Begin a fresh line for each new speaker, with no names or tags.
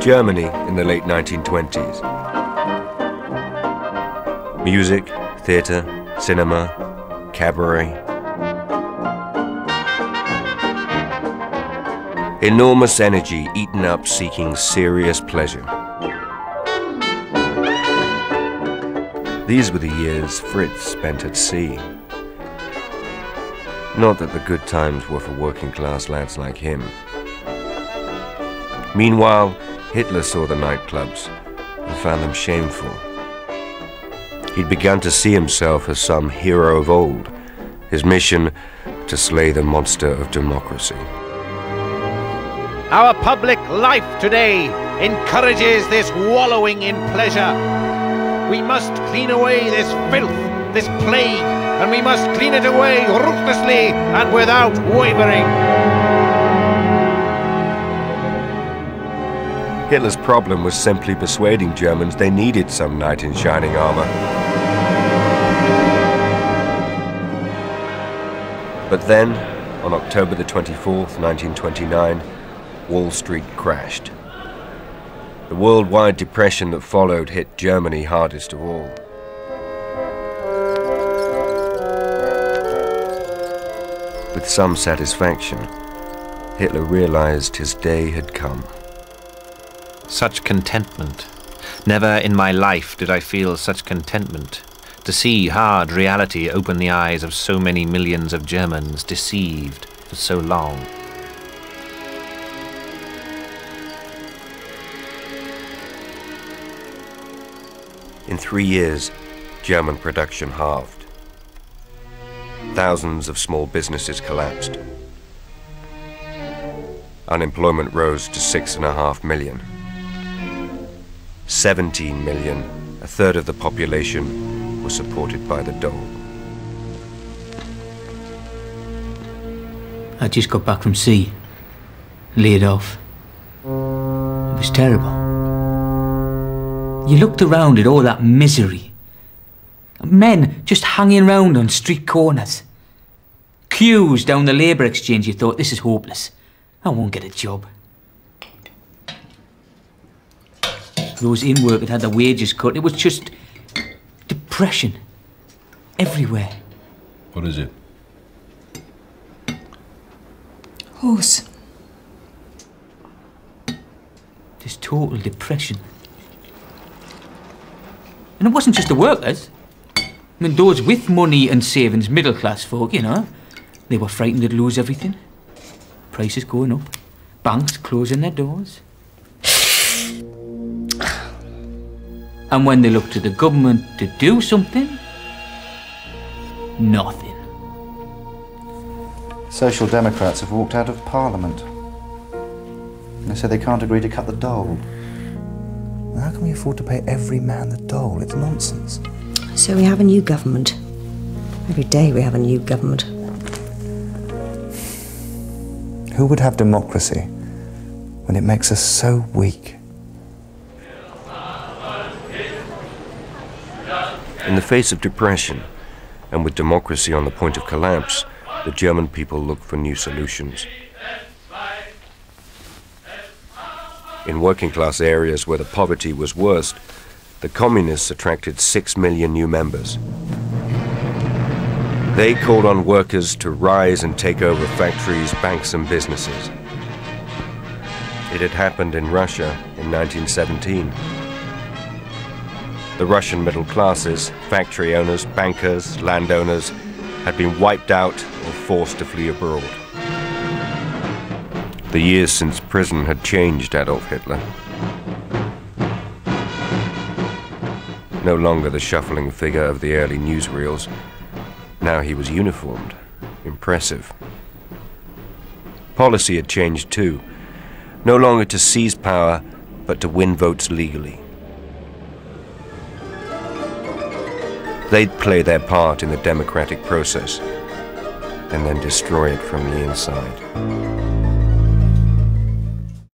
Germany in the late 1920s. Music, theatre, cinema, cabaret. Enormous energy eaten up seeking serious pleasure. These were the years Fritz spent at sea. Not that the good times were for working class lads like him. Meanwhile, Hitler saw the nightclubs and found them shameful. He'd begun to see himself as some hero of old, his mission to slay the monster of democracy.
Our public life today encourages this wallowing in pleasure. We must clean away this filth, this plague, and we must clean it away ruthlessly and without wavering.
Hitler's problem was simply persuading Germans they needed some knight in shining armor. But then, on October the 24th, 1929, Wall Street crashed. The worldwide depression that followed hit Germany hardest of all. With some satisfaction, Hitler realized his day had come
such contentment. Never in my life did I feel such contentment. To see hard reality open the eyes of so many millions of Germans deceived for so long.
In three years, German production halved. Thousands of small businesses collapsed. Unemployment rose to six and a half million. 17 million, a third of the population, was supported by the dole.
I just got back from sea, laid off. It was terrible. You looked around at all that misery. Men just hanging around on street corners. Queues down the labour exchange, you thought, this is hopeless. I won't get a job. those in work had had their wages cut. It was just depression everywhere.
What is it?
Horse.
Just total depression. And it wasn't just the workers. I mean, those with money and savings, middle class folk, you know, they were frightened they'd lose everything. Prices going up, banks closing their doors. And when they look to the government to do something, nothing.
Social Democrats have walked out of Parliament. They say they can't agree to cut the dole. How can we afford to pay every man the dole? It's nonsense.
So we have a new government. Every day we have a new government.
Who would have democracy when it makes us so weak?
In the face of depression, and with democracy on the point of collapse, the German people look for new solutions. In working class areas where the poverty was worst, the communists attracted six million new members. They called on workers to rise and take over factories, banks, and businesses. It had happened in Russia in 1917 the Russian middle classes, factory owners, bankers, landowners, had been wiped out or forced to flee abroad. The years since prison had changed Adolf Hitler. No longer the shuffling figure of the early newsreels. Now he was uniformed, impressive. Policy had changed too. No longer to seize power, but to win votes legally. They'd play their part in the democratic process and then destroy it from the inside.